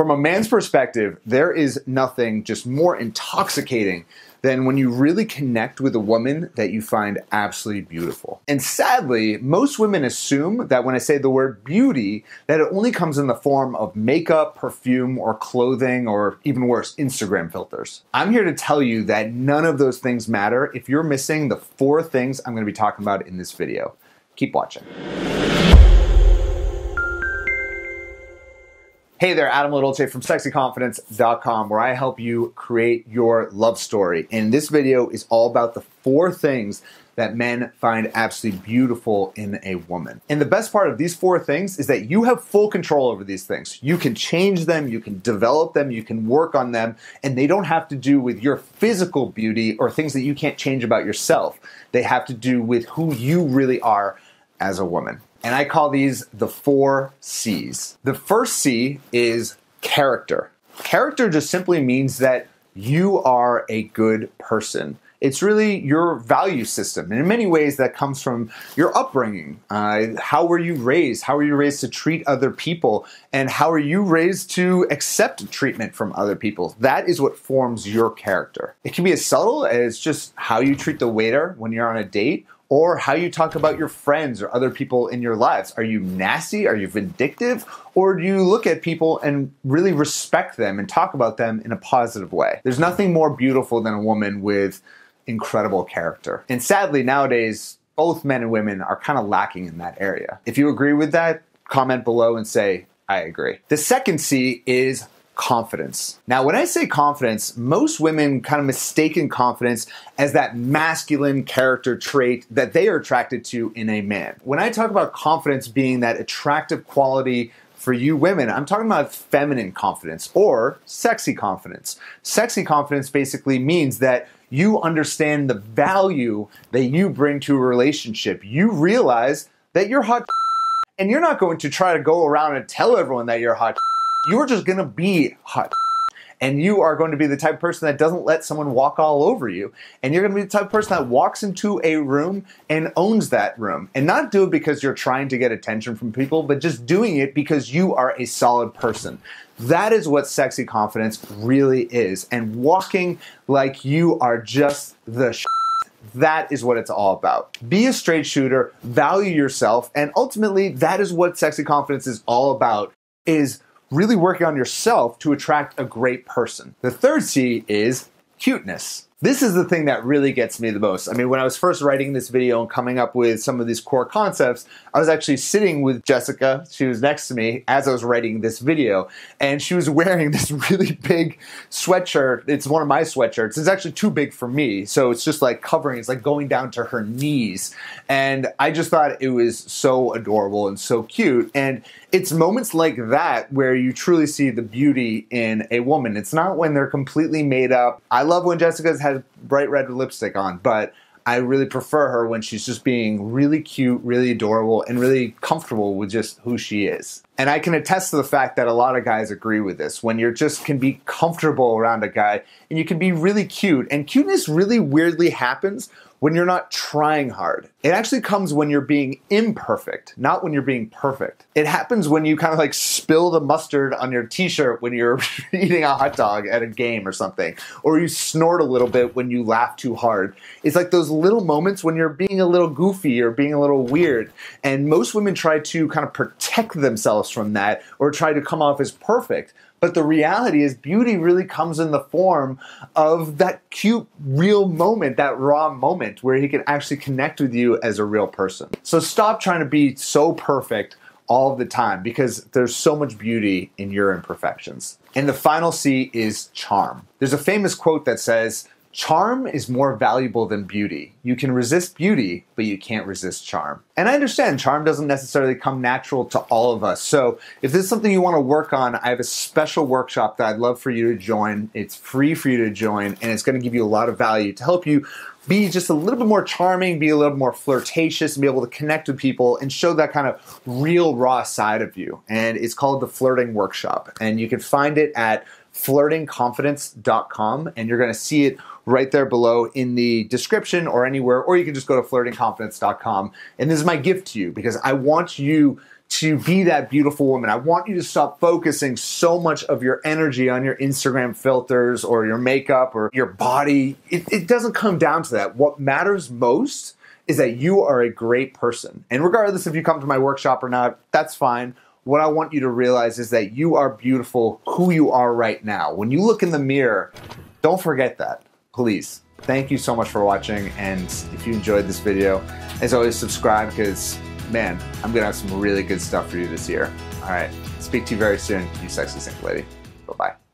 From a man's perspective, there is nothing just more intoxicating than when you really connect with a woman that you find absolutely beautiful. And sadly, most women assume that when I say the word beauty, that it only comes in the form of makeup, perfume, or clothing, or even worse, Instagram filters. I'm here to tell you that none of those things matter if you're missing the four things I'm gonna be talking about in this video. Keep watching. Hey there, Adam LoDolce from sexyconfidence.com, where I help you create your love story. And this video is all about the four things that men find absolutely beautiful in a woman. And the best part of these four things is that you have full control over these things. You can change them, you can develop them, you can work on them, and they don't have to do with your physical beauty or things that you can't change about yourself. They have to do with who you really are as a woman and I call these the four C's. The first C is character. Character just simply means that you are a good person. It's really your value system. And in many ways, that comes from your upbringing. Uh, how were you raised? How were you raised to treat other people? And how are you raised to accept treatment from other people? That is what forms your character. It can be as subtle as just how you treat the waiter when you're on a date or how you talk about your friends or other people in your lives. Are you nasty? Are you vindictive? Or do you look at people and really respect them and talk about them in a positive way? There's nothing more beautiful than a woman with incredible character. And sadly, nowadays, both men and women are kind of lacking in that area. If you agree with that, comment below and say, I agree. The second C is confidence. Now, when I say confidence, most women kind of mistaken confidence as that masculine character trait that they are attracted to in a man. When I talk about confidence being that attractive quality for you women, I'm talking about feminine confidence or sexy confidence. Sexy confidence basically means that you understand the value that you bring to a relationship. You realize that you're hot and you're not going to try to go around and tell everyone that you're hot you're just gonna be hot. And you are going to be the type of person that doesn't let someone walk all over you. And you're going to be the type of person that walks into a room and owns that room. And not do it because you're trying to get attention from people, but just doing it because you are a solid person. That is what sexy confidence really is. And walking like you are just the sh- that is what it's all about. Be a straight shooter, value yourself, and ultimately that is what sexy confidence is all about is really working on yourself to attract a great person. The third C is cuteness. This is the thing that really gets me the most. I mean, when I was first writing this video and coming up with some of these core concepts, I was actually sitting with Jessica. She was next to me as I was writing this video, and she was wearing this really big sweatshirt. It's one of my sweatshirts. It's actually too big for me, so it's just like covering, it's like going down to her knees. And I just thought it was so adorable and so cute. And it's moments like that where you truly see the beauty in a woman. It's not when they're completely made up. I love when Jessica's had bright red lipstick on, but I really prefer her when she's just being really cute, really adorable, and really comfortable with just who she is. And I can attest to the fact that a lot of guys agree with this. When you're just can be comfortable around a guy and you can be really cute. And cuteness really weirdly happens when you're not trying hard. It actually comes when you're being imperfect, not when you're being perfect. It happens when you kind of like spill the mustard on your t shirt when you're eating a hot dog at a game or something, or you snort a little bit when you laugh too hard. It's like those little moments when you're being a little goofy or being a little weird. And most women try to kind of protect themselves from that or try to come off as perfect. But the reality is, beauty really comes in the form of that cute, real moment, that raw moment where he can actually connect with you as a real person. So stop trying to be so perfect all the time because there's so much beauty in your imperfections. And the final C is charm. There's a famous quote that says, Charm is more valuable than beauty. You can resist beauty, but you can't resist charm. And I understand charm doesn't necessarily come natural to all of us. So if this is something you want to work on, I have a special workshop that I'd love for you to join. It's free for you to join, and it's going to give you a lot of value to help you be just a little bit more charming, be a little more flirtatious, and be able to connect with people and show that kind of real, raw side of you. And it's called the Flirting Workshop. And you can find it at flirtingconfidence.com and you're going to see it right there below in the description or anywhere, or you can just go to flirtingconfidence.com. And this is my gift to you because I want you to be that beautiful woman. I want you to stop focusing so much of your energy on your Instagram filters or your makeup or your body. It, it doesn't come down to that. What matters most is that you are a great person. And regardless if you come to my workshop or not, that's fine. What I want you to realize is that you are beautiful who you are right now. When you look in the mirror, don't forget that, please. Thank you so much for watching. And if you enjoyed this video, as always, subscribe because, man, I'm going to have some really good stuff for you this year. All right. Speak to you very soon, you sexy single lady. Bye bye.